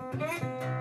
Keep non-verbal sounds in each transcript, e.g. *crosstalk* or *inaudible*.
You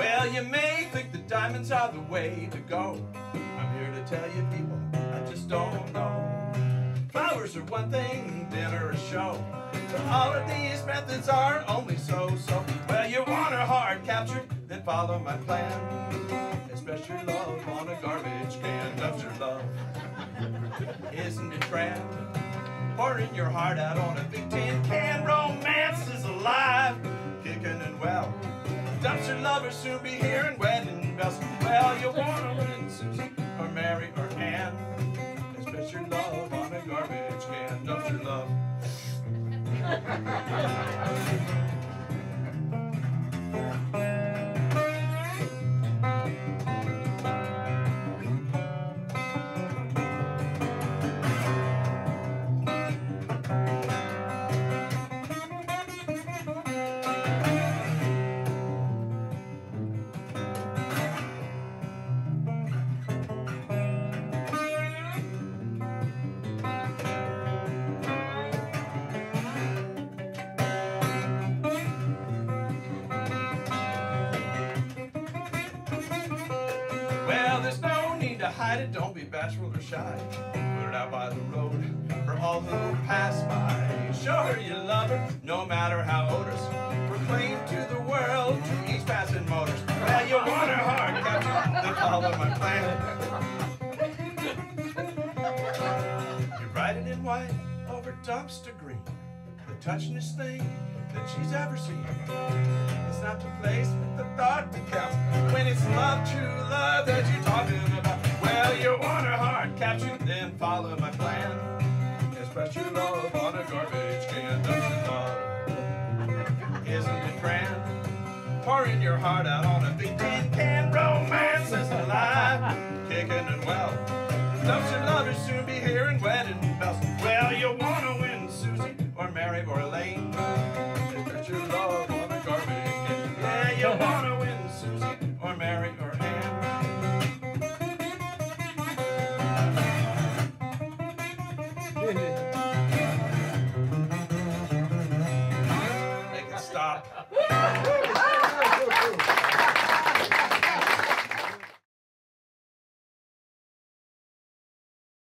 Well, you may think the diamonds are the way to go. I'm here to tell you people, I just don't know. Flowers are one thing, dinner a show. But all of these methods are only so-so. Well, you want her hard captured, then follow my plan. Express your love on a garbage can, That's your love. Isn't it grand? Pouring your heart out on a big tin can. Romance Lovers soon be hearing wedding bells. Well, you wanna win Susie or Mary or Ann. Express your love on a garbage can. Dumpster love. *laughs* Don't be bashful or shy. Put it out by the road for all who pass by. Show her you love her, no matter how odorous. Proclaim to the world to each passing motorist. Well, you want her heart, hard, captain. Then follow my plan. You're riding in white over dumpster green. The touchingest thing that she's ever seen. It's not the place, but the thought that counts. When it's love, true Pouring your heart out on a big tin can. Romance is alive, kicking and well. Dumpster lovers soon be hearing wedding bells. Well, you wanna win Susie or Mary or Elaine. Express your love on a garbage can. Yeah, you wanna